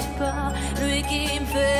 je pas, lui qui me fait